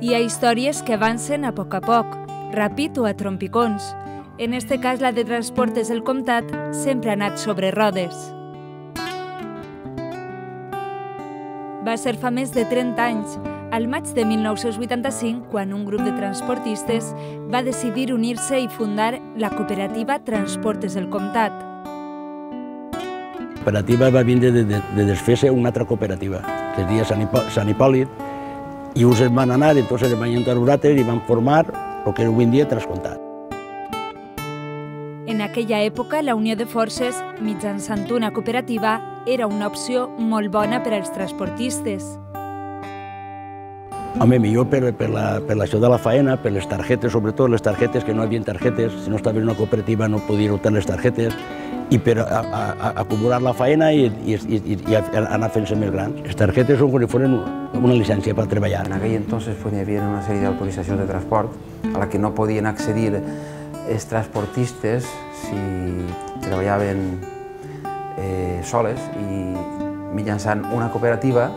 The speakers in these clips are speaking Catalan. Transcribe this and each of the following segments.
Hi ha històries que avancen a poc a poc, ràpid o a trompicons. En este cas, la de Transportes del Comtat sempre ha anat sobre rodes. Va ser fa més de 30 anys, al maig de 1985, quan un grup de transportistes va decidir unir-se i fundar la cooperativa Transportes del Comtat. La cooperativa va vindre de, de, de desfer-se una altra cooperativa, que es deia Sant, Hipò Sant Hipòlit, i uns es van anar, entonces es van entrar nosaltres i van formar el que avui en dia Transcomptat. En aquella època, la unió de forces mitjançant una cooperativa era una opció molt bona per als transportistes. Home, millor per, per, la, per això de la faena, per les targetes, sobretot les targetes, que no hi havia targetes, si no estava en una cooperativa no podia usar les targetes, i per a, a, a acumular la faena i, i, i, i anar fent-se més grans. Les targetes són com si foren una llicència per treballar. En aquell entonces pues, hi havia una sèrie d'autoritzacions de transport a la que no podien accedir els transportistes si treballaven eh, soles i mitjançant una cooperativa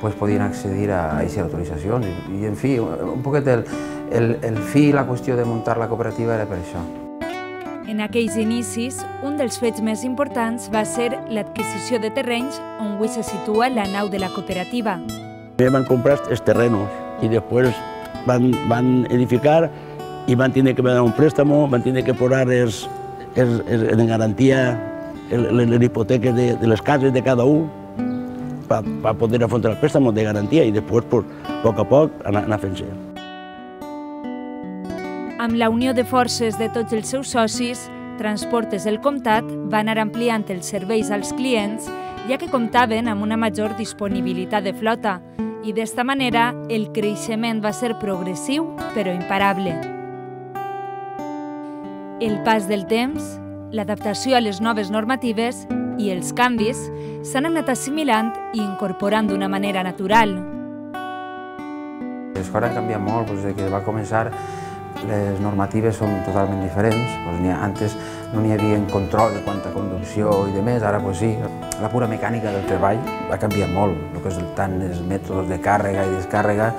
pues, podien accedir a aquestes autoritzacions. I, I, en fi, un poquet el, el, el fi i la qüestió de muntar la cooperativa era per això. En aquells inicis, un dels fets més importants va ser l'adquisició de terrenys on avui se situa la nau de la cooperativa. Van comprar els terrenos i després van, van edificar i van tenir que donar un préstamo, van tenir que posar els, els, en garantia les hipoteques de, de les cases de cada un per, per poder afrontar el préstamo de garantia i després, pues, a poc a poc, anar, anar fent-se. Amb la unió de forces de tots els seus socis, Transportes del Comtat va anar ampliant els serveis als clients, ja que comptaven amb una major disponibilitat de flota, i d'esta manera el creixement va ser progressiu però imparable. El pas del temps, l'adaptació a les noves normatives i els canvis s'han anat assimilant i incorporant d'una manera natural. Les coses han canviat molt, des que va començar les normatives són totalment diferents. Ha, antes no n'hi havia control de quanta conducció i de més, ara pues, sí. La pura mecànica del treball ha canviat molt, el que és tant els mètodes de càrrega i descàrrega,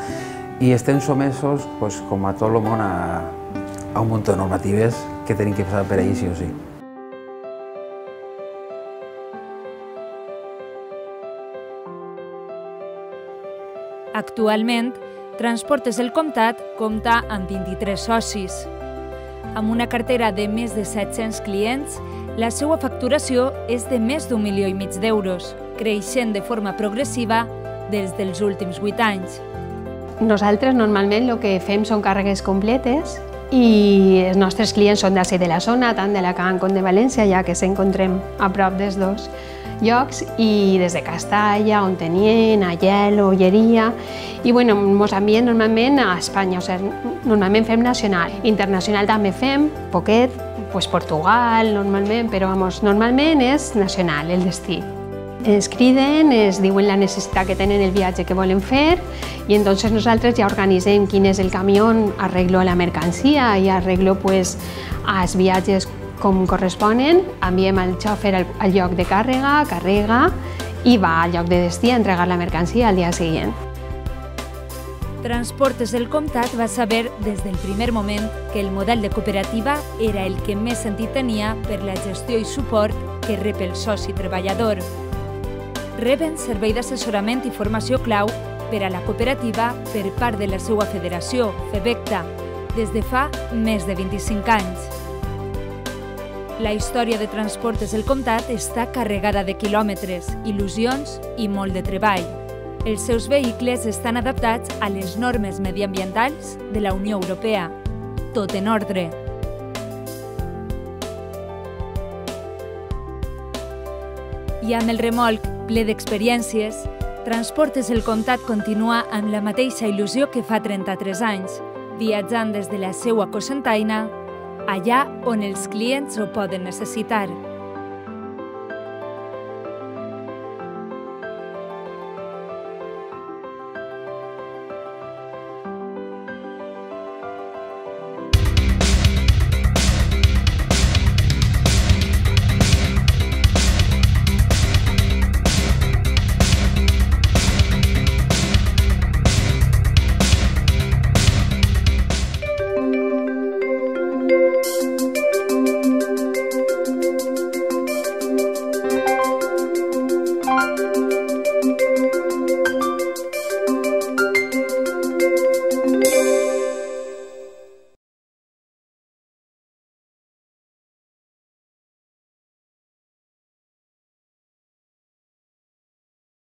i estem somesos, pues, com a tot el món, a, a un munt de normatives que tenim que passar per ahir sí o sí. Actualment, Transportes del Comtat compta amb 23 socis. Amb una cartera de més de 700 clients, la seva facturació és de més d'un milió i mig d'euros, creixent de forma progressiva des dels últims 8 anys. Nosaltres normalment el que fem són càrregues completes i els nostres clients són d'ací de la zona, tant de Alacant com de València, ja que s'encontrem a prop dels dos llocs i des de Castalla, Ontenien, Aielo, Olleria i bueno, mos envien normalment a Espanya, o sigui, normalment fem nacional. Internacional també fem, poquet, pues Portugal normalment, però vamos, normalment és nacional el destí. Ens criden, es diuen la necessitat que tenen el viatge que volen fer i entonces nosaltres ja organitzem quin és el camió, arreglo la mercancia i arreglo pues, els viatges com corresponen, enviem el xòfer al, al lloc de càrrega, carrega i va al lloc de destí a entregar la mercancia al dia següent. Transportes del Comtat va saber des del primer moment que el model de cooperativa era el que més sentit tenia per la gestió i suport que rep el soci treballador. Reben servei d'assessorament i formació clau per a la cooperativa per part de la seva federació, FEBECTA, des de fa més de 25 anys. La història de Transportes del Comtat està carregada de quilòmetres, il·lusions i molt de treball. Els seus vehicles estan adaptats a les normes mediambientals de la Unió Europea. Tot en ordre. I amb el remolc ple d'experiències, Transportes el Comtat continua amb la mateixa il·lusió que fa 33 anys, viatjant des de la seua cosentaina allà on els clients ho poden necessitar.